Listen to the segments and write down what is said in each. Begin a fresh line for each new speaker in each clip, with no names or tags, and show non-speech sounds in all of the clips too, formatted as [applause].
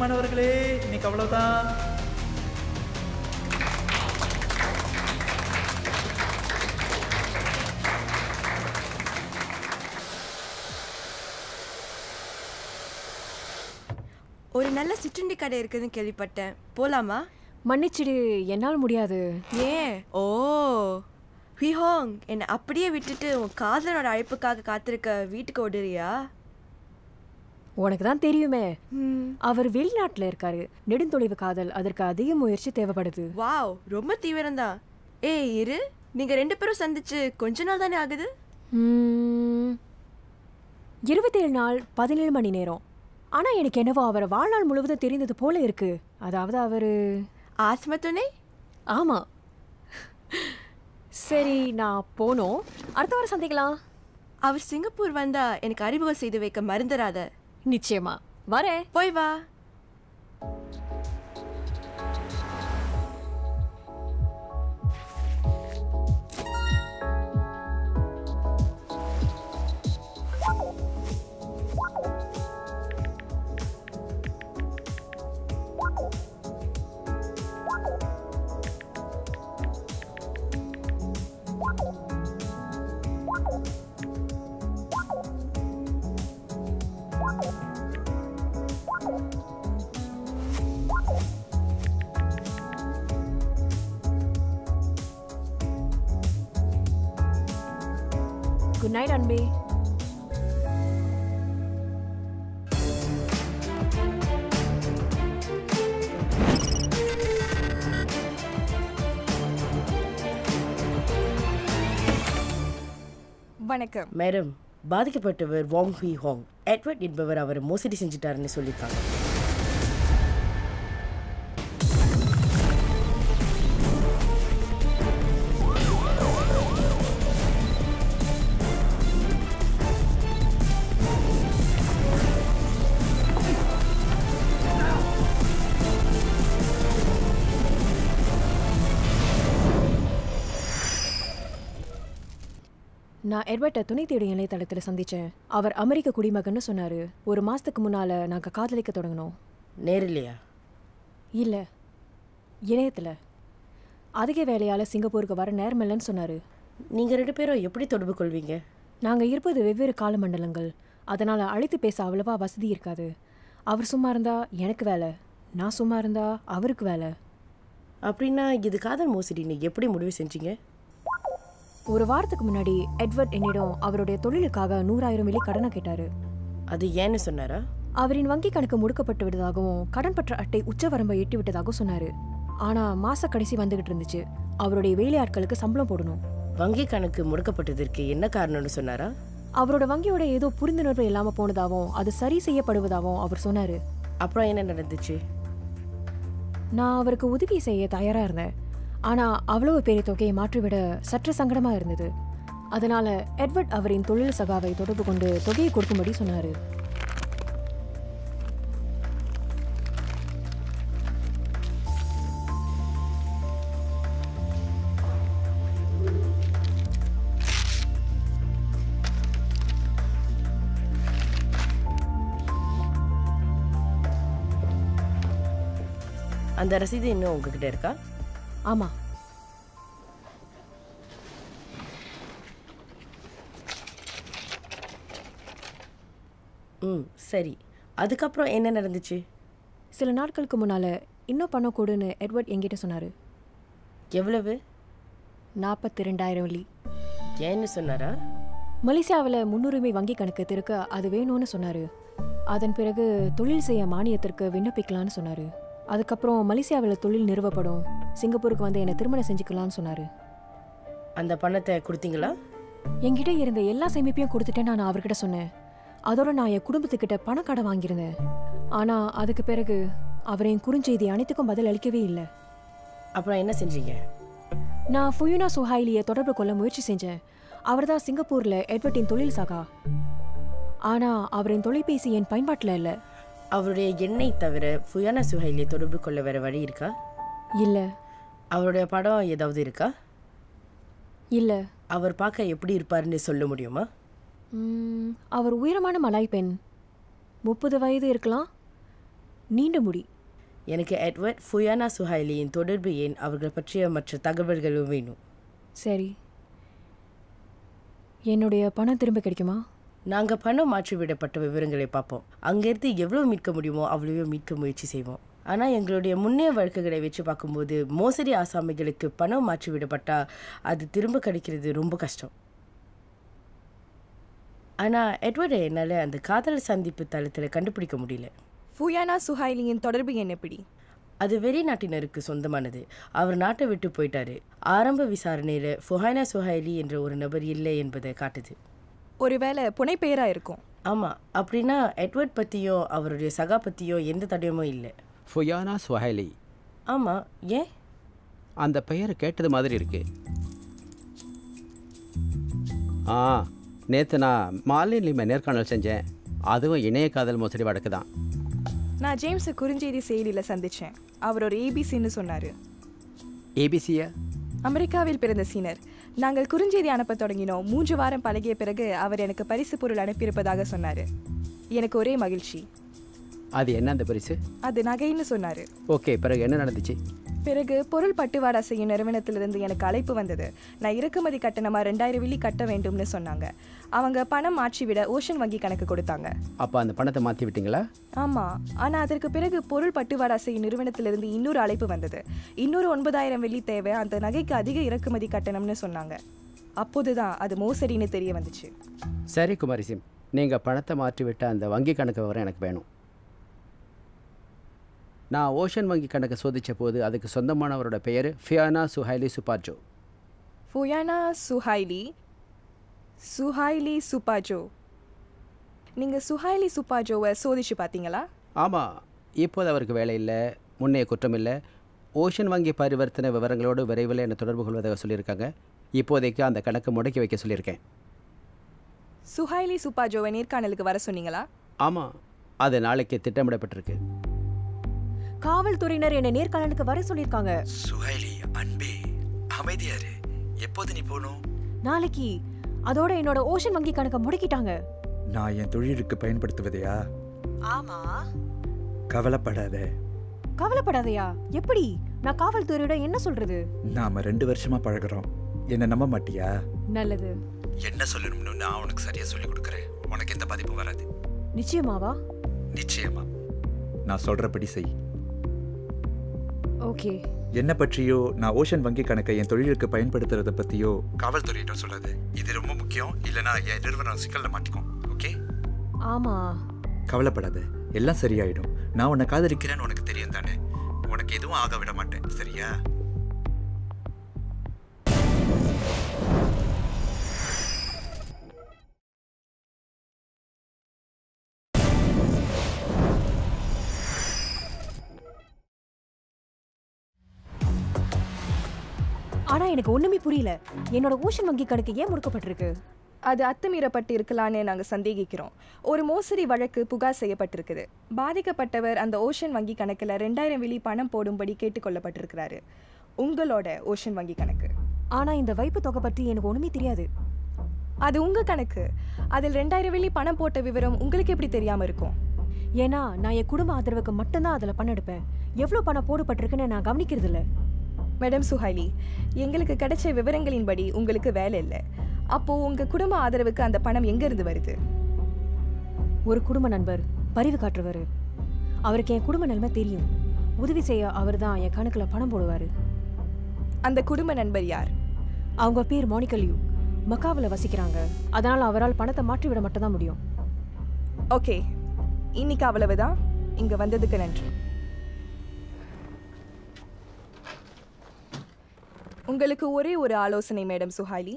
மாணவர்களே இன்னைக்கு அவ்வளோதான்
ஒரு நல்ல சிற்றுண்டி கடை இருக்குதுன்னு கேள்விப்பட்டேன். போலாமா?
மன்னிச்சிடு என்னால் முடியாது.
ஏன்? ஓ ஹிஹோங் என்னை அப்படியே விட்டுட்டு உன் காதலனோட அழைப்புக்காக காத்திருக்க வீட்டுக்கு ஓடுறியா?
உனக்கு தான் தெரியுமே. அவர் வெளிநாட்டுல இருக்காரு. நெடுந்தொலைவு காதல் அதற்கு அதிக முயற்சி தேவைப்படுது.
வாவ் ரொம்ப தீவிரம்தான் ஏய் இரு. நீங்க ரெண்டு பேரும் சந்திச்சு கொஞ்ச நாள் தானே ஆகுது?
இருபத்தேழு நாள் பதினேழு மணி நேரம். ஆனா எனக்கு என்னவோ அவரை வாழ்நாள் முழுவதும் தெரிந்தது போல இருக்கு. அதாவது அவரு
ஆத்ம துணை
ஆமா. சரி நான் போனோம். அடுத்த வாரம் சந்திக்கலாம்.
அவர் சிங்கப்பூர் வந்தா எனக்கு அறிமுகம் செய்து வைக்க மறந்துடாத
நிச்சயமா. வரேன்.
போய் வா.
குட் நைட் அன்பே
வணக்கம்.
மேடம் பாதிக்கப்பட்டவர் வாங் ஹுய் ஹாங். எட்வர்ட் என்பவர் அவரை மோசடி செஞ்சுட்டாருன்னு சொல்லியிருக்காங்க.
நான் எட்வர்ட்டை துணை தேடி இணையதளத்தில் சந்திச்சேன். அவர் அமெரிக்க குடிமகன்னு சொன்னாரு. ஒரு மாசத்துக்கு முன்னால நாங்க காதலிக்க தொடங்கினோம்.
நேரில்லையா
இல்ல. இணையத்துல. அதிக வேலையால சிங்கப்பூருக்கு வர நேரமில்லைன்னு சொன்னாரு.
நீங்கள் ரெண்டு பேரும் எப்படி தொடர்பு கொள்வீங்க?
நாங்க இருப்பது வெவ்வேறு காலமண்டலங்கள். அதனால அழைத்து பேச அவ்வளவா வசதி இருக்காது. அவர் சும்மா இருந்தா எனக்கு வேலை. நான் சும்மா இருந்தா அவருக்கு வேலை.
அப்படின்னா இது காதல் மோசடின்னு எப்படி முடிவு செஞ்சீங்க?
ஒரு வாரத்துக்கு முன்னாடி எட்வர்ட் என்னிடம் அவருடைய தொழிலுக்காக நூறாயிரம் வெள்ளி கடனை கேட்டாரு.
அது ஏன்னு சொன்னாரா?
அவரின் வங்கி கணக்கு முடுக்கப்பட்டு விட்டதாகவும் கடன் பற்ற அட்டை உச்சவரம்பை எட்டி விட்டதாகவும் சொன்னாரு. ஆனா மாச கடைசி வந்துகிட்டு இருந்துச்சு. அவருடைய வேலையாட்களுக்கு சம்பளம் போடணும்.
வங்கி கணக்கு முடக்கப்பட்டதற்கு என்ன காரணம்னு சொன்னாரா?
அவரோட வங்கியோட ஏதோ புரிந்துணர்வு இல்லாம போனதாகவும் அது சரி செய்யப்படுவதாகவும் அவர் சொன்னாரு.
அப்புறம் என்ன நடந்துச்சு?
நான் அவருக்கு உதவி செய்ய தயாரா இருந்தேன். ஆனால் அவ்வளவு பெரிய தொகையை மாற்றிவிட சற்று சங்கடமாக இருந்தது. அதனால் எட்வர்ட் அவரின் தொழில் சகாவை தொடர்பு கொண்டு தொகையை கொடுக்கும்படி சொன்னார்.
அந்த ரசீது இன்னும் உங்ககிட்ட இருக்கா?
ஆமா.
ம் சரி. அதுக்கப்புறம் என்ன நடந்துச்சு?
சில நாட்களுக்கு முன்னால இன்னும் பணம் கொடுன்னு எட்வர்ட் என்கிட்ட சொன்னாரு.
எவ்வளவு?
நாற்பத்தி ரெண்டாயிரம் வெள்ளி
ஏன்னு சொன்னாரா?
மலேசியாவில் முன்னுரிமை வங்கி கணக்கு திறக்க அது வேணும்னு சொன்னாரு. அதன் பிறகு தொழில் செய்ய மானியத்திற்கு விண்ணப்பிக்கலாம்னு சொன்னாரு. அதுக்கப்புறம் மலேசியாவில் தொழில் நிறுவப்படும். சிங்கப்பூருக்கு வந்து என்னை திருமணம் செஞ்சுக்கலாம்னு சொன்னாரு.
அந்த பணத்தை கொடுத்தீங்களா?
என்கிட்ட இருந்த எல்லா சேமிப்பையும் கொடுத்துட்டேன் நான் அவர்கிட்ட சொன்னேன். அதோட நான் என் குடும்பத்துக்கிட்ட பணக்கடை வாங்கியிருந்தேன். ஆனா அதுக்கு பிறகு அவர் என் குறுஞ்செய்தி அனைத்துக்கும் பதில் அளிக்கவே இல்லை.
அப்புறம் என்ன செஞ்சீங்க?
நான் ஃபுயுனா சுஹாயிலியை தொடர்பு கொள்ள முயற்சி செஞ்சேன். அவர்தான் சிங்கப்பூர்ல எட்வர்ட்டின் தொழில் சகா. ஆனா அவரின் தொலைபேசி என் பயன்பாட்டில் இல்லை.
அவருடைய எண்ணெய் தவிர ஃபுயானா சுஹைலியை தொடர்பு கொள்ள வேற வழி இருக்கா?
இல்லை.
அவருடைய படம் ஏதாவது இருக்கா?
இல்லை.
அவர் பார்க்க எப்படி இருப்பாருன்னு சொல்ல முடியுமா?
அவர் உயரமான மலாய் பெண். முப்பது வயது இருக்கலாம். நீண்ட முடி.
எனக்கு எட்வர்ட் ஃபுயானா சுஹைலியின் தொடர்பு எண் அவர்கள் பற்றிய மற்ற தகவல்களும் வேணும்.
சரி. என்னுடைய பணம் திரும்ப கிடைக்குமா?
நாங்கள் பணம் மாற்றிவிடப்பட்ட விவரங்களை பார்ப்போம். அங்கேருந்து எவ்வளோ மீட்க முடியுமோ அவ்வளவோ மீட்க முயற்சி செய்வோம். ஆனால் எங்களுடைய முன்னைய வழக்குகளை வச்சு பார்க்கும்போது மோசடி ஆசாமிகளுக்கு பணம் மாற்றிவிடப்பட்டா அது திரும்ப கிடைக்கிறது ரொம்ப கஷ்டம். ஆனால் எட்வர்டை என்னால் அந்த காதல் சந்திப்பு தளத்தில் கண்டுபிடிக்க முடியல.
ஃபுயானா சுஹைலியின் தொடர்பு எண் எப்படி
அது வெளிநாட்டினருக்கு சொந்தமானது. அவர் நாட்டை விட்டு போயிட்டாரு. ஆரம்ப விசாரணையில் ஃபுஹைனா சுஹைலி என்ற ஒரு நபர் இல்லை என்பதை காட்டுது.
ஒருவேளை புனைப்பெயரா இருக்கும்.
ஆமாம் அப்படின்னா எட்வர்ட் பற்றியும் அவருடைய சகா பற்றியும் எந்த தடயமும் இல்லை.
ஃபுயானா ஸ்வஹைலி
ஆமாம் ஏன்?
அந்த பெயர் கேட்டது மாதிரி இருக்கு. ஆ நேற்று நான் மாலினிலிமை நேர்காணல் செஞ்சேன். அதுவும் இணைய காதல் மோசடி வழக்கு தான்
நான் ஜேம்ஸை குறுஞ்செய்தி செயலியில் சந்திச்சேன். அவர் ஒரு ஏபிசின்னு சொன்னார்.
ஏபிசியா
அமெரிக்காவில் பிறந்த சீனர். நாங்கள் குறுஞ்செய்தி அனுப்ப தொடங்கினோம். மூன்று வாரம் பழகிய பிறகு அவர் எனக்கு பரிசு பொருள் அனுப்பியிருப்பதாக சொன்னார். எனக்கு ஒரே மகிழ்ச்சி.
அது என்ன அந்த பரிசு?
அது நகைன்னு சொன்னார்.
ஓகே பிறகு என்ன நடந்துச்சு?
பிறகு பொருள் பட்டுவாடா செய்யும் நிறுவனத்திலிருந்து எனக்கு அழைப்பு வந்தது. நான் இறக்குமதி கட்டணமாக ரெண்டாயிரம் வெள்ளி கட்ட வேண்டும்னு சொன்னாங்க. அவங்க பணம் மாற்றிவிட ஓஷன் வங்கி கணக்கு கொடுத்தாங்க.
அப்போ அந்த பணத்தை மாற்றி விட்டீங்களா?
ஆமாம் ஆனால் அதற்கு பிறகு பொருள் பட்டுவாடா செய்யும் நிறுவனத்திலிருந்து இன்னொரு அழைப்பு வந்தது. இன்னொரு ஒன்பதாயிரம் வெள்ளி தேவை அந்த நகைக்கு அதிக இறக்குமதி கட்டணம்னு சொன்னாங்க. அப்போதுதான் அது மோசடின்னு தெரிய வந்துச்சு.
சரி குமாரி சிம் நீங்கள் பணத்தை மாற்றி விட்ட அந்த வங்கி கணக்கு விவரம் எனக்கு வேணும். நான் ஓஷன் வங்கி கணக்கை சோதித்த போது அதுக்கு சொந்தமானவரோட பெயர் ஃபியானா சுஹைலி சுபார்ஜோ
ஃபுயானா சுஹைலி சுஹைலி சுப்பாஜோ நீங்கள் சுஹைலி சுப்பாஜோவை சோதிச்சு பார்த்தீங்களா?
ஆமாம் இப்போது அவருக்கு வேலை இல்லை முன்னைய குற்றம் இல்லை. ஓஷன் வங்கி பரிவர்த்தனை விவரங்களோடு விரைவில் என்னை தொடர்பு கொள்வதாக சொல்லியிருக்காங்க. இப்போதைக்கு அந்த கணக்கு முடக்கி வைக்க சொல்லியிருக்கேன்.
சுஹைலி சுப்பாஜோவை நேர்காணலுக்கு வர சொன்னீங்களா?
ஆமாம் அது நாளைக்கு திட்டமிடப்பட்டிருக்கு.
காவல்துறையினர் என்னை நேர்காணலுக்கு வர சொல்லியிருக்காங்க.
சுஹைலி அன்பே அமைதியாரு. எப்போது நீ போகணும்?
நாளைக்கு. அதோட என்னோட ஓஷன் வங்கி கணக்கை முடக்கிட்டாங்க.
நான் என் தொழிலுக்கு பயன்படுத்துவதையா?
ஆமா.
கவலைப்படாத.
கவலைப்படாதயா? எப்படி? நான் காவல்துறையோட என்ன சொல்றது?
நாம ரெண்டு வருஷமா பழகுறோம். என்ன நம்ப மாட்டியா?
நல்லது.
என்ன சொல்லணும்னு நான் உனக்கு சரியா சொல்லி கொடுக்குறேன். உனக்கு எந்த பாதிப்பும் வராது.
நிச்சயமாவா?
நிச்சயமா. நான் சொல்றபடி செய்.
ஓகே.
என்ன பற்றியோ நான் ஓஷன் வங்கி கணக்கை என் தொழிலுக்கு பயன்படுத்துறத பத்தியோ காவல்துறையிடம் சொல்லாது இது ரொம்ப முக்கியம். இல்லைனா என் நிறுவனம் சிக்கல்ல மாட்டிக்கும். ஓகே?
ஆமா.
கவலைப்படாத. எல்லாம் சரியாயிடும். நான் உன்னை காதலிக்கிறேன்னு உனக்கு தெரியும் தானே உனக்கு எதுவும் ஆக விட மாட்டேன். சரியா?
எனக்கு ஒண்ணுமே புரியல. என்னோட ஓஷன் வங்கி கணக்கு ஏன் முடக்கப்பட்டிருக்கு?
அது அத்துமீறப்பட்டு இருக்கலான்னு நாங்கள் சந்தேகிக்கிறோம். ஒரு மோசடி வழக்கு புகார் செய்யப்பட்டிருக்குது. பாதிக்கப்பட்டவர் அந்த ஓஷன் வங்கி கணக்கில் ரெண்டாயிரம் வெள்ளி பணம் போடும்படி கேட்டுக்கொள்ளப்பட்டிருக்கிறாரு உங்களோட ஓஷன் வங்கி கணக்கு.
ஆனா இந்த வைப்பு தொகை பற்றி எனக்கு ஒண்ணுமே தெரியாது.
அது உங்கள் கணக்கு. அதில் ரெண்டாயிரம் வெள்ளி பணம் போட்ட விவரம் உங்களுக்கு எப்படி தெரியாமல் இருக்கும்?
ஏன்னா நான் என் குடும்ப ஆதரவுக்கு மட்டும்தான் அதில் பணம் எடுப்பேன். எவ்வளோ பணம் போடப்பட்டிருக்குன்னு நான் கவனிக்கிறது இல்ல
மேடம் சுஹைலி எங்களுக்கு கிடைச்ச விவரங்களின்படி உங்களுக்கு வேலை இல்லை. அப்போது உங்கள் குடும்ப ஆதரவுக்கு அந்த பணம் எங்கேருந்து வருது?
ஒரு குடும்ப நண்பர் பரிவு காட்டுறவர். அவருக்கு என் குடும்ப நிலைமை தெரியும். உதவி செய்ய அவர் தான் என் கணக்கில் பணம் போடுவார்.
அந்த குடும்ப நண்பர் யார்?
அவங்க பேர் மோனிகல்யூ மக்காவில் வசிக்கிறாங்க. அதனால் அவரால் பணத்தை மாற்றி விட மட்டும்தான் முடியும்.
ஓகே. இன்னைக்கு அவ்வளவுதான். இங்கே வந்ததுக்கு நன்றி. உங்களுக்கு ஒரே ஒரு ஆலோசனை மேடம் சுஹாலி.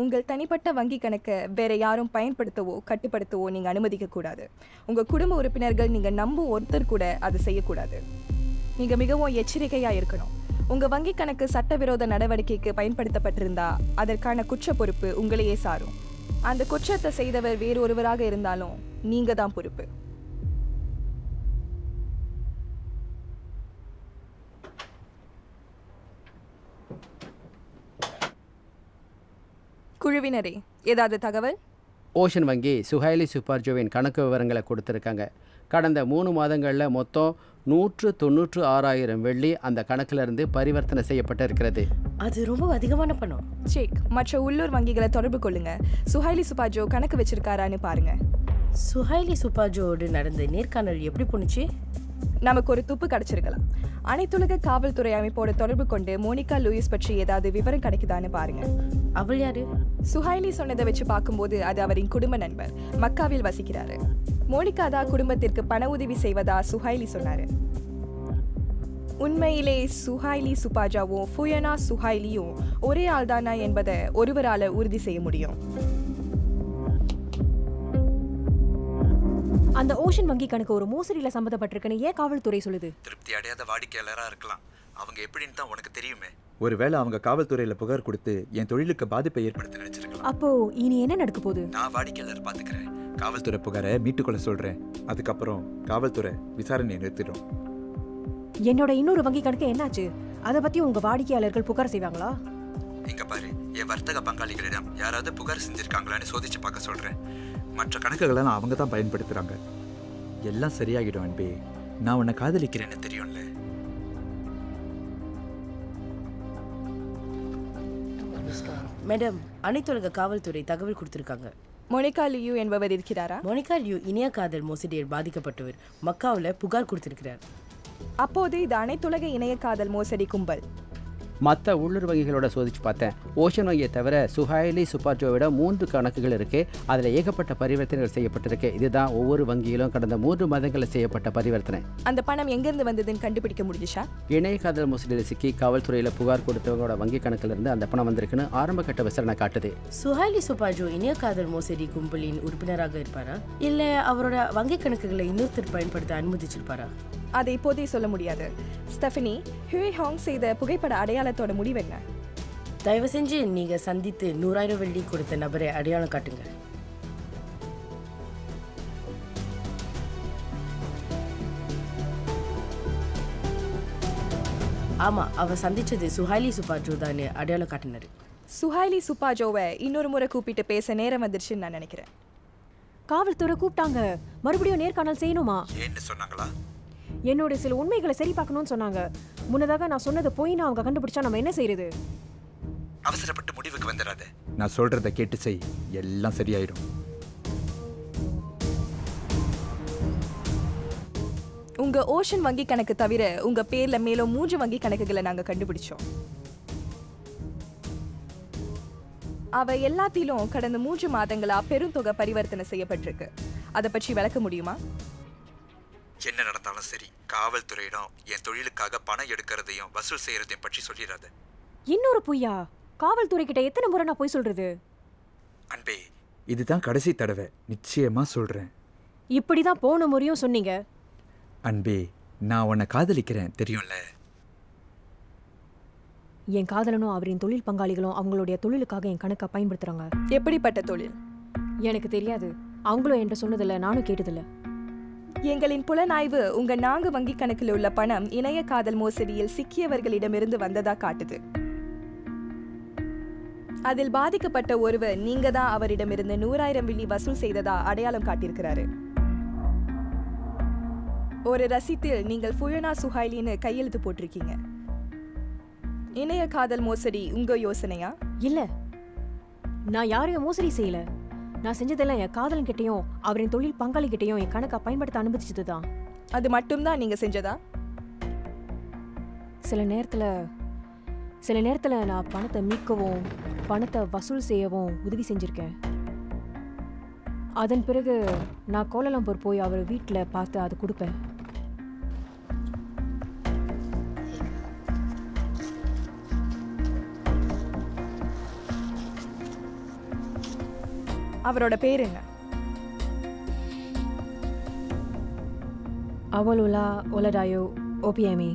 உங்கள் தனிப்பட்ட வங்கி கணக்கை வேற யாரும் பயன்படுத்தவோ கட்டுப்படுத்தவோ நீங்கள் அனுமதிக்க கூடாது. உங்கள் குடும்ப உறுப்பினர்கள் நீங்கள் நம்பும் ஒருத்தர் கூட அதை செய்யக்கூடாது. நீங்கள் மிகவும் எச்சரிக்கையாக இருக்கணும். உங்கள் வங்கி கணக்கு சட்டவிரோத நடவடிக்கைக்கு பயன்படுத்தப்பட்டிருந்தா அதற்கான குற்ற பொறுப்பு உங்களையே சாரும். அந்த குற்றத்தை செய்தவர் வேறொருவராக இருந்தாலும் நீங்க தான் பொறுப்பு. குழுவினரே ஏதாவது தகவல்?
ஓஷன் வங்கி சுஹைலி சுப்பார்ஜோவின் கணக்கு விவரங்களை கொடுத்துருக்காங்க. கடந்த மூணு மாதங்களில் மொத்தம் நூற்று தொண்ணூற்று ஆறாயிரம் வெள்ளி அந்த கணக்கிலிருந்து பரிவர்த்தனை செய்யப்பட்டு இருக்கிறது
அது ரொம்ப அதிகமான பணம்.
செக் மற்ற உள்ளூர் வங்கிகளை தொடர்பு கொள்ளுங்க. சுஹைலி சுபாஜோ கணக்கு வச்சிருக்காரான்னு பாருங்க.
சுஹைலி சுப்பாஜோடு நடந்த நேர்காணல் எப்படி போணுச்சு?
நமக்கு ஒரு துப்பு கிடைச்சிருக்கலாம். அனைத்துலக காவல்துறை அமைப்போட தொடர்பு கொண்டு மோனிகா லூயிஸ் பற்றி ஏதாவது விவரம் கிடைக்குதான்னு பாருங்க.
அவள் யாரு?
சுஹைலி சொன்னதை வச்சு பார்க்கும்போது அது அவரின் குடும்ப நண்பர் மக்காவில் வசிக்கிறாரு. மோனிகா தான் குடும்பத்திற்கு பண உதவி செய்வதா சுஹைலி சொன்னாரு. உண்மையிலே சுஹைலி சுபாஜாவும் ஃபுயனா சுஹைலியும் ஒரே ஆள்தானா என்பதை ஒருவரால உறுதி செய்ய முடியும்.
அந்த ஓஷன் வங்கி கணக்கு ஒரு மோசடியில் சம்மந்தப்பட்டிருக்குன்னு ஏன் காவல்துறை சொல்லுது?
திருப்தி அடையாத வாடிக்கையாளராக இருக்கலாம். அவங்க எப்படின்னு தான் உனக்கு தெரியுமே. ஒருவேளை அவங்க காவல்துறையில் புகார் கொடுத்து என் தொழிலுக்கு பாதிப்பை ஏற்படுத்த நினைச்சிருக்கலாம்.
அப்போ இனி என்ன நடக்க போகுது?
நான் வாடிக்கையாளர் பார்த்துக்கிறேன். காவல்துறை புகாரை மீட்டுக்கொள்ள சொல்கிறேன் அதுக்கப்புறம் காவல்துறை விசாரணையை நிறுத்திடும்.
என்னோட இன்னொரு வங்கி கணக்கு என்னாச்சு? அதை பத்தி உங்க வாடிக்கையாளர்கள் புகார் செய்வாங்களா?
இங்க பாரு என் வர்த்தக பங்காளிகளிடம் யாராவது புகார் செஞ்சிருக்காங்களான்னு சோதிச்சு பார்க்க சொல்றேன். மற்ற கணக்குகளெல்லாம் அவங்க தான் பயன்படுத்துறாங்க. எல்லாம் சரியாகிடும் அன்பே. நான் உன்னை காதலிக்கிறேன்னு தெரியும்ல.
மேடம் அனைத்துலக காவல்துறை தகவல் கொடுத்துருக்காங்க.
மோனிகா லியூ என்பவர் இருக்கிறாரா?
மோனிகா லியூ இணைய காதல் மோசடியில் பாதிக்கப்பட்டவர். மக்காவில் புகார் கொடுத்திருக்கிறார்.
அப்போது இது அனைத்துலக இணைய காதல் மோசடி கும்பல்.
மற்ற உள்ளூர் வங்கிகளோட சோதிச்சு பார்த்தேன். ஓஷன் வங்கியை தவிர சுஹைலி சுப்பார்ஜோவிட மூன்று கணக்குகள் இருக்கு. அதில் ஏகப்பட்ட பரிவர்த்தனைகள் செய்யப்பட்டிருக்கு. இதுதான் ஒவ்வொரு வங்கியிலும் கடந்த மூன்று மாதங்களில் செய்யப்பட்ட பரிவர்த்தனை.
அந்த பணம் எங்கிருந்து வந்ததுன்னு கண்டுபிடிக்க முடிஞ்சுச்சா?
இணைய காதல் மோசடியில் சிக்கி காவல்துறையில் புகார் கொடுத்தவங்களோட வங்கி கணக்கிலிருந்து அந்த பணம் வந்திருக்குன்னு ஆரம்ப கட்ட விசாரணை காட்டுது.
சுஹைலி சுபாஜோ இணைய காதல் மோசடி கும்பலின் உறுப்பினராக இருப்பாரா? இல்ல அவரோட வங்கி கணக்குகளை இன்னொருத்தர் பயன்படுத்த அனுமதிச்சிருப்பாரா?
அதை இப்போதே சொல்ல முடியாது. ஸ்டெஃபனி ஹியூ ஹாங் செய்த புகைப்பட அடையாளத்தோட முடிவு என்ன?
தயவு செஞ்சு நீங்க சந்தித்து நூறாயிரம் வெள்ளி கொடுத்த நபரை அடையாளம் காட்டுங்க. ஆமா அவ சந்திச்சது சுஹைலி சுபாஜோ தான் அடையாளம் காட்டினாரு.
சுஹைலி சுப்பாஜோவை இன்னொரு முறை கூப்பிட்டு பேச நேரம் வந்துருச்சுன்னு நான் நினைக்கிறேன்.
காவல்துறை கூப்பிட்டாங்க. மறுபடியும் நேர்காணல் செய்யணுமா?
ஏன்னு சொன்னாங்களா?
என்னோட சில உண்மைகளை சரி பார்க்கணும்னு சொன்னாங்க. முன்னதாக நான் சொன்னது போய் நான் அவங்க கண்டுபிடிச்சா நம்ம என்ன செய்யறது
அவசரப்பட்டு முடிவுக்கு வந்துடாத நான் சொல்றத கேட்டு செய். எல்லாம் சரியாயிடும்
உங்க ஓஷன் வங்கி கணக்கு தவிர உங்க பேர்ல மேலும் மூன்று வங்கி கணக்குகளை நாங்க கண்டுபிடிச்சோம். அவ எல்லாத்திலும் கடந்த மூன்று மாதங்களா பெருந்தொகை பரிவர்த்தனை செய்யப்பட்டிருக்கு. அதை பற்றி விளக்க முடியுமா?
என்ன நடந்தாலும் சரி காவல்துறையிடம் என் தொழிலுக்காக பணம் எடுக்கிறதையும் வசூல் செய்யறதையும் பற்றி சொல்லிடாத
இன்னொரு பொய்யா? காவல்துறை கிட்ட எத்தனை முறை நான் போய் சொல்றது?
அன்பே இதுதான் கடைசி தடவை. நிச்சயமா சொல்றேன்.
இப்படிதான் போன முறையும் சொன்னீங்க.
அன்பே நான் உன்னை காதலிக்கிறேன். தெரியும்ல
என் காதலனும் அவரின் தொழில் பங்காளிகளும் அவங்களுடைய தொழிலுக்காக என் கணக்கை பயன்படுத்துறாங்க.
எப்படிப்பட்ட தொழில்?
எனக்கு தெரியாது. அவங்களும் என்கிட்ட சொன்னதில்ல நானும் கேட்டதில்ல.
எங்களின் புலனாய்வு உங்க நான்கு வங்கி கணக்கில் உள்ள பணம் இணைய காதல் மோசடியில் சிக்கியவர்களிடமிருந்து வந்ததா காட்டுது. அதில் பாதிக்கப்பட்ட ஒருவர் நீங்க தான் அவரிடமிருந்து நூறாயிரம் வெள்ளி வசூல் செய்ததா அடையாளம் காட்டியிருக்கிறாரு. ஒரு ரசீத்தில் நீங்கள் ஃபுயனா சுஹைலின்னு கையெழுத்து போட்டிருக்கீங்க. இணைய காதல் மோசடி உங்க யோசனையா?
இல்ல. நான் யாரையும் மோசடி செய்யல. நான் செஞ்சதெல்லாம் என் காதலன் கிட்டயும் அவரின் தொழில் பங்காளி கிட்டயும் என் கணக்கை பயன்படுத்த அனுமதிச்சதுதான்.
அது மட்டும்தான் நீங்க செஞ்சதா?
சில நேரத்துல சில நேரத்துல நான் பணத்தை மீட்கவும் பணத்தை வசூல் செய்யவும் உதவி செஞ்சிருக்கேன். அதன் பிறகு நான் கோலாலம்பூர் போய் அவர் வீட்டில் பார்த்து அது கொடுப்பேன்.
அவரோட பேர் என்ன
அவலுலா ஒலடாயோ ஓபிஎம்இ.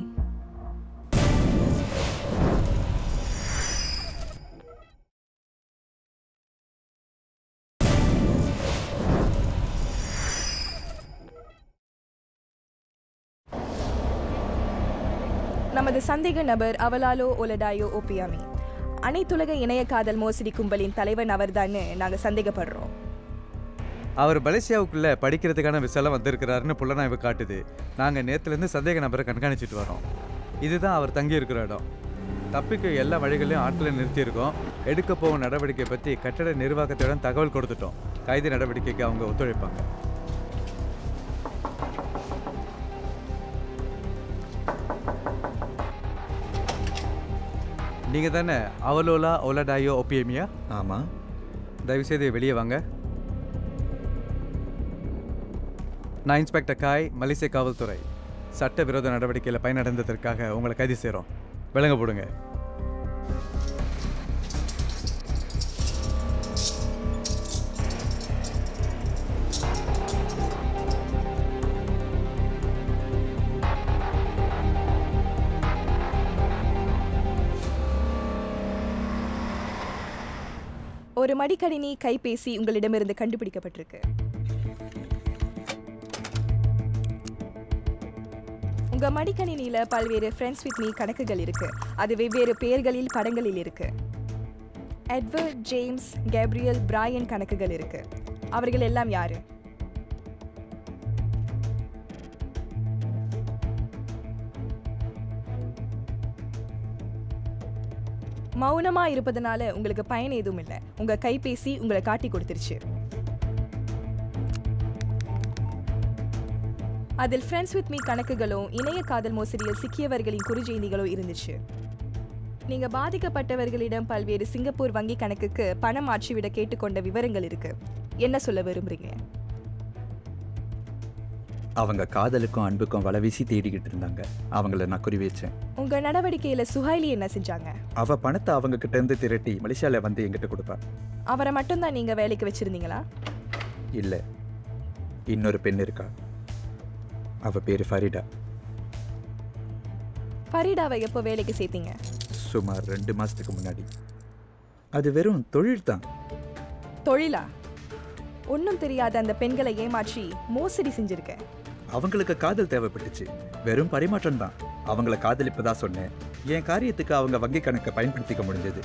நமது சந்தேக நபர் அவலாலோ ஒலடாயோ ஓபியாமி அனைத்துலக இணைய காதல் மோசடி கும்பலின் தலைவன் அவர்தான்னு நாங்க சந்தேகப்படுறோம்.
அவர் மலேசியாவுக்குள்ள படிக்கிறதுக்கான விசாலம் வந்திருக்கிறாருன்னு புலனாய்வு காட்டுது. நாங்கள் நேற்றுலேருந்து சந்தேக நபரை கண்காணிச்சிட்டு வரோம். இதுதான் அவர் தங்கி இருக்கிற இடம். தப்பிக்க எல்லா வழிகளையும் ஆட்களை நிறுத்தியிருக்கோம். எடுக்க போகும் நடவடிக்கை பற்றி கட்டட நிர்வாகத்திடம் தகவல் கொடுத்துட்டோம். கைது நடவடிக்கைக்கு அவங்க ஒத்துழைப்பாங்க. நீங்கள் தானே அவலோலா ஓலடாயோ ஒப்பியமியா?
ஆமாம்
தயவுசெய்து வெளியே வாங்க. நான் இன்ஸ்பெக்டர் காய் மலேசிய காவல்துறை. சட்டவிரோத நடவடிக்கையில் பயனடைந்ததற்காக உங்களை கைது செய்கிறோம் விளங்க போடுங்க.
மடிக்கணினி கைபேசி உங்களிடமிருந்து கண்டுபிடிக்கப்பட்டிருக்கு. உங்க மடிக்கணினியில பல்வேறு ஃப்ரெண்ட்ஸ் வித் மீ கணக்குகள் இருக்கு. அது வெவ்வேறு பெயர்களில் படங்களில் இருக்கு. எட்வர்ட் ஜேம்ஸ் கேப்ரியல் பிராயன் கணக்குகள் இருக்கு. அவர்கள் எல்லாம் யாரு? மௌனமாக இருப்பதனால உங்களுக்கு பயன் எதுவும் இல்லை. உங்கள் கைபேசி உங்களை காட்டி கொடுத்துருச்சு. அதில் ஃப்ரெண்ட்ஸ் வித் மீ கணக்குகளும் இணைய காதல் மோசடியில் சிக்கியவர்களின் குறுஞ்செய்திகளும் இருந்துச்சு. நீங்க பாதிக்கப்பட்டவர்களிடம் பல்வேறு சிங்கப்பூர் வங்கி கணக்குக்கு பணம் மாற்றிவிட கேட்டுக்கொண்ட விவரங்கள் இருக்கு. என்ன சொல்ல விரும்புறீங்க?
அவங்க காதலுக்கும் அன்புக்கும் வலை வீசி தேடிக்கிட்டு இருந்தாங்க. அவங்கள நான் குறி வச்சேன்.
உங்க நடவடிக்கையில சுஹைலி என்ன செஞ்சாங்க?
அவ பணத்தை அவங்க கிட்ட இருந்து திரட்டி மலேசியால வந்து என்கிட்ட கொடுப்பா.
அவரை மட்டும்தான் நீங்க வேலைக்கு வச்சிருந்தீங்களா?
இல்லை. இன்னொரு பெண் இருக்கா. அவ பேரு ஃபரிடா.
ஃபரீடாவை எப்போ வேலைக்கு சேர்த்தீங்க?
சுமார் ரெண்டு மாசத்துக்கு முன்னாடி. அது வெறும் தொழில் தான்.
தொழிலா? ஒன்றும் தெரியாத அந்த பெண்களை ஏமாற்றி மோசடி செஞ்சிருக்கேன்.
அவங்களுக்கு காதல் தேவைப்பட்டுச்சு. வெறும் பரிமாற்றம் தான். அவங்கள காதலிப்பதா சொன்னேன். என் காரியத்துக்கு அவங்க வங்கி கணக்கை பயன்படுத்திக்க முடிஞ்சது.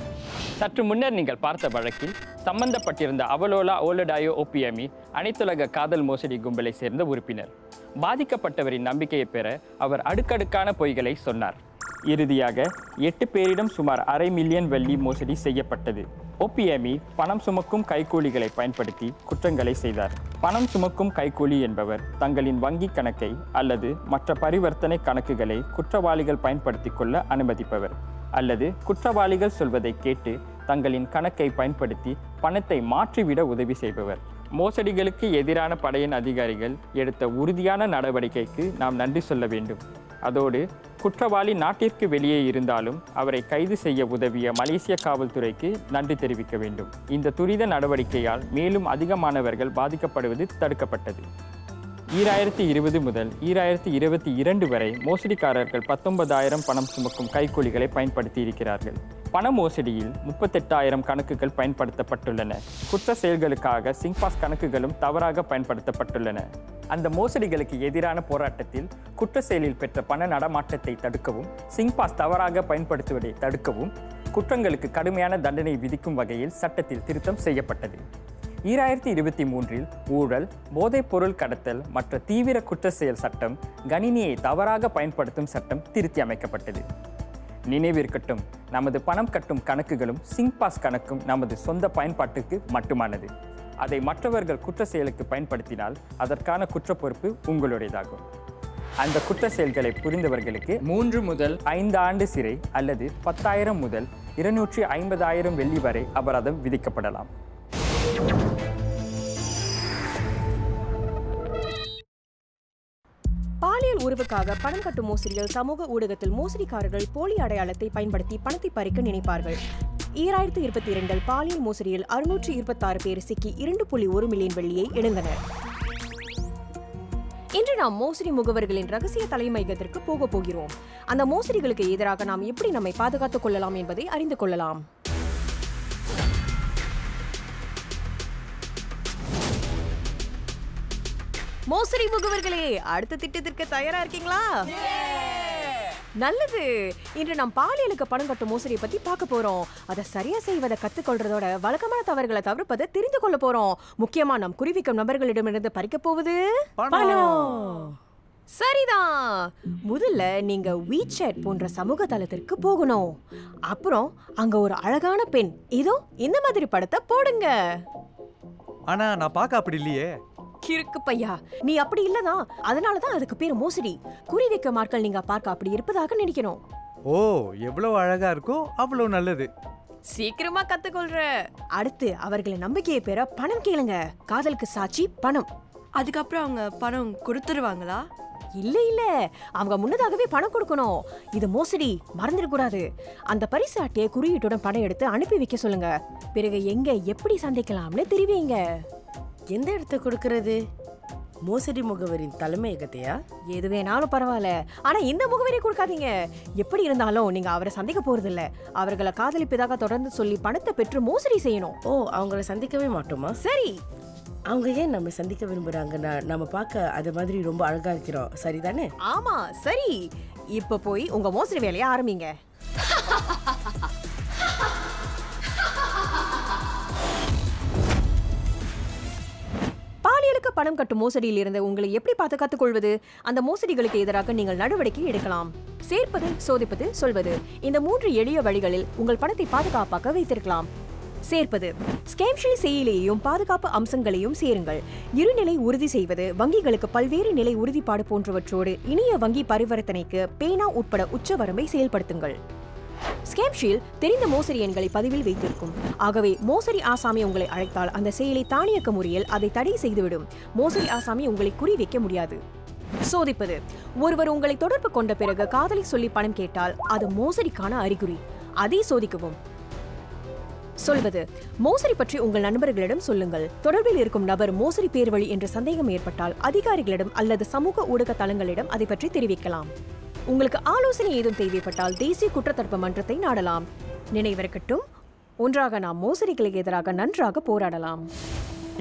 சற்று முன்னர் நீங்கள் பார்த்த வழக்கில் சம்பந்தப்பட்டிருந்த அவலோலா ஓலடாயோ ஓபிஎமி அனைத்துலக காதல் மோசடி கும்பலை சேர்ந்த உறுப்பினர். பாதிக்கப்பட்டவரின் நம்பிக்கையை பெற அவர் அடுக்கடுக்கான பொய்களை சொன்னார். இறுதியாக எட்டு பேரிடம் சுமார் அரை மில்லியன் வெள்ளி மோசடி செய்யப்பட்டது. ஓபிஎமி பணம் சுமக்கும் கைக்கூலிகளை பயன்படுத்தி குற்றங்களை செய்தார். பணம் சுமக்கும் கைக்கூலி என்பவர் தங்களின் வங்கி கணக்கை அல்லது மற்ற பரிவர்த்தனை கணக்குகளை குற்றவாளிகள் பயன்படுத்திக் கொள்ள அனுமதிப்பவர் அல்லது குற்றவாளிகள் சொல்வதை கேட்டு தங்களின் கணக்கை பயன்படுத்தி பணத்தை மாற்றிவிட உதவி செய்பவர். மோசடிகளுக்கு எதிரான படையின் அதிகாரிகள் எடுத்த உறுதியான நடவடிக்கைக்கு நாம் நன்றி சொல்ல வேண்டும். அதோடு குற்றவாளி நாட்டிற்கு வெளியே இருந்தாலும் அவரை கைது செய்ய உதவிய மலேசிய காவல்துறைக்கு நன்றி தெரிவிக்க வேண்டும். இந்த துரித நடவடிக்கையால் மேலும் அதிகமானவர்கள் பாதிக்கப்படுவது தடுக்கப்பட்டது. ஈராயிரத்தி இருபது முதல் ஈராயிரத்தி இருபத்தி இரண்டு வரை மோசடிக்காரர்கள் பத்தொன்பதாயிரம் பணம் சுமக்கும் கைக்கூலிகளை பயன்படுத்தி இருக்கிறார்கள் பண மோசடியில் முப்பத்தெட்டாயிரம் கணக்குகள் பயன்படுத்தப்பட்டுள்ளன. குற்ற செயல்களுக்காக சிங்பாஸ் கணக்குகளும் தவறாக பயன்படுத்தப்பட்டுள்ளன. அந்த மோசடிகளுக்கு எதிரான போராட்டத்தில் குற்ற செயலில் பெற்ற பண நடமாட்டத்தை தடுக்கவும் சிங்பாஸ் தவறாக பயன்படுத்துவதை தடுக்கவும் குற்றங்களுக்கு கடுமையான தண்டனை விதிக்கும் வகையில் சட்டத்தில் திருத்தம் செய்யப்பட்டது. ஈராயிரத்தி இருபத்தி மூன்றில் ஊழல் போதைப் பொருள் கடத்தல் மற்ற தீவிர குற்ற செயல் சட்டம் கணினியை தவறாக பயன்படுத்தும் சட்டம் திருத்தி அமைக்கப்பட்டது. நினைவிருக்கட்டும் நமது பணம் கட்டும் கணக்குகளும் சிங்பாஸ் கணக்கும் நமது சொந்த பயன்பாட்டுக்கு மட்டுமானது. அதை மற்றவர்கள் குற்ற செயலுக்கு பயன்படுத்தினால் அதற்கான குற்ற பொறுப்பு உங்களுடையதாகும். அந்த குற்ற செயல்களை புரிந்தவர்களுக்கு மூன்று முதல் ஐந்து ஆண்டு சிறை அல்லது பத்தாயிரம் முதல் இருநூற்றி ஐம்பதாயிரம் வெள்ளி வரை அபராதம் விதிக்கப்படலாம்.
பணத்திற்காக பணம் கட்டும் மோசடியில் சமூக ஊடகத்தில் மோசடிக்காரர்கள் போலி அடையாளத்தை பயன்படுத்தி பணத்தை பறிக்க நினைப்பார்கள். ஈராயிரத்தி இருபத்தி இரண்டில் பாலியல் மோசடியில் அறுநூற்றி இருபத்தாறு பேர் சிக்கி இரண்டு புள்ளி ஒரு மில்லியன் வெள்ளியை இழந்தனர். இன்று நாம் மோசடி முகவர்களின் ரகசிய தலைமையகத்திற்கு போக போகிறோம். அந்த மோசடிகளுக்கு எதிராக நாம் எப்படி நம்மை பாதுகாத்துக் கொள்ளலாம் என்பதை அறிந்து கொள்ளலாம். மோசடி முகவர்களே அடுத்த திட்டத்திற்கு தயாரா இருக்கீங்களா? நல்லது. இன்று நாம் பாலியலுக்கு பணம் கட்டும் மோசடியை பத்தி பார்க்க போறோம். அதை சரியா செய்வதை கத்துக்கொள்றதோட வழக்கமான தவறுகளை தவிர்ப்பதை தெரிந்து கொள்ள போறோம். முக்கியமா நாம் குறிவிக்கும் நபர்களிடமிருந்து பறிக்க போவது? சரிதான். முதல்ல நீங்க வீச்சேட் போன்ற சமூக தளத்திற்கு போகணும். அப்புறம் அங்க ஒரு அழகான பெண். இதோ இந்த மாதிரி படத்தை போடுங்க.
ஆனா நான் பார்க்க அப்படி இல்லையே.
கிறுக்கு பையா. நீ அப்படி இல்லதான் அதனாலதான் அதுக்கு பேர் மோசடி. குறி வைக்க மாட்கள் நீங்க பார்க்க அப்படி இருப்பதாக நினைக்கணும்
ஓ எவ்வளவு அழகா இருக்கோ அவ்வளவு நல்லது.
சீக்கிரமா கத்துக்கொள்ற. அடுத்து அவர்களை நம்பிக்கையை பெற பணம் கேளுங்க. காதலுக்கு சாட்சி பணம்.
அதுக்கப்புறம் அவங்க பணம் கொடுத்துருவாங்களா?
இல்ல இல்ல. அவங்க முன்னதாகவே பணம் கொடுக்கணும். இது மோசடி மறந்துடக்கூடாது அந்த பரிசு அட்டையை குறியீட்டுடன் படம் எடுத்து அனுப்பி வைக்க சொல்லுங்க. பிறகு எங்க எப்படி சந்திக்கலாம்னு தெரிவிங்க.
எந்த இடத்த கொடுக்கறது? மோசடி முகவரின் தலைமையகத்தையா
எது வேணாலும் பரவாயில்ல. ஆனா இந்த முகவரி கொடுக்காதீங்க. எப்படி இருந்தாலும் நீங்க அவரை சந்திக்க போறது இல்ல அவர்களை காதலிப்பதாக தொடர்ந்து சொல்லி பணத்தை பெற்று மோசடி செய்யணும்.
ஓ அவங்கள சந்திக்கவே மாட்டோமா?
சரி.
அவங்க ஏன் நம்ம சந்திக்க விரும்புறாங்கன்னா நம்ம பார்க்க அது மாதிரி ரொம்ப அழகா இருக்கிறோம். சரிதானே?
ஆமா சரி. இப்ப போய் உங்க மோசடி வேலையை ஆரம்பிங்க. [laughs] பணம் கட்டும் மோசடியில் இருந்து உங்களை எப்படி பார்த்து கத்துக்கொள்வது? அந்த மோசடிகளுக்கு எதிராக நீங்கள் நடவடிக்கை எடுக்கலாம். சேர்ப்பது சோதிப்பது சொல்வது. இந்த மூன்று எளிய வழிகளில் உங்கள் பணத்தை பாதுகாப்பாக வைத்திருக்கலாம். சேர்ப்பது ஸ்கேம்ஷி செயலியையும் பாதுகாப்பு அம்சங்களையும் சேருங்கள். இருநிலை உறுதி செய்வது வங்கிகளுக்கு பல்வேறு நிலை உறுதிப்பாடு போன்றவற்றோடு இனிய வங்கி பரிவர்த்தனைக்கு பேனா உட்பட உச்சவரம்பை செயல்படுத்துங்கள். ஸ்கேம்ஷீல் தெரிந்த மோசடி எண்களை பதிவில் வைத்திருக்கும். ஆகவே மோசடி ஆசாமி உங்களை அழைத்தால் அந்த செயலை தானியக்க முறையில் அதை தடை செய்துவிடும். மோசடி ஆசாமி உங்களை குறிவைக்க முடியாது. சோதிப்பது ஒருவர் உங்களை தொடர்பு கொண்ட பிறகு காதலை சொல்லி பணம் கேட்டால் அது மோசடிக்கான அறிகுறி. அதை சோதிக்கவும். சொல்வது மோசடி பற்றி உங்கள் நண்பர்களிடம் சொல்லுங்கள். தொடர்பில் இருக்கும் நபர் மோசடி பேர்வழி என்ற சந்தேகம் ஏற்பட்டால் அதிகாரிகளிடம் அல்லது சமூக ஊடக தளங்களிடம் அதை பற்றி தெரிவிக்கலாம். உங்களுக்கு ஆலோசனை ஏதும் தேவைப்பட்டால் தேசிய குற்றத்தடுப்பு மன்றத்தை நாடலாம். நினைவிருக்கட்டும் ஒன்றாக நாம் மோசடிகளுக்கு எதிராக நன்றாக போராடலாம்.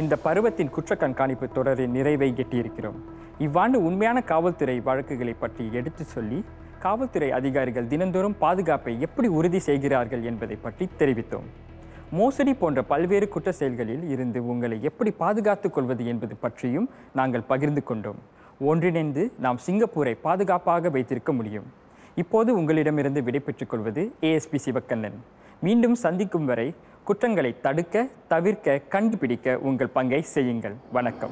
இந்த பருவத்தின் குற்ற கண்காணிப்பு தொடரின் நிறைவை எட்டியிருக்கிறோம். இவ்வாண்டு உண்மையான காவல்துறை வழக்குகளை பற்றி எடுத்து சொல்லி காவல்துறை அதிகாரிகள் தினந்தோறும் பாதுகாப்பை எப்படி உறுதி செய்கிறார்கள் என்பதை பற்றி தெரிவித்தோம். மோசடி போன்ற பல்வேறு குற்ற செயல்களில் இருந்து உங்களை எப்படி பாதுகாத்துக் கொள்வது என்பது பற்றியும் நாங்கள் பகிர்ந்து கொண்டோம். ஒன்றிணைந்து நாம் சிங்கப்பூரை பாதுகாப்பாக வைத்திருக்க முடியும். இப்போது உங்களிடமிருந்து விடைபெற்றுக் கொள்வது ஏஎஸ்பி சிவக்கண்ணன். மீண்டும் சந்திக்கும் வரை குற்றங்களை தடுக்க தவிர்க்க கண்டுபிடிக்க உங்கள் பங்கை செய்யுங்கள். வணக்கம்.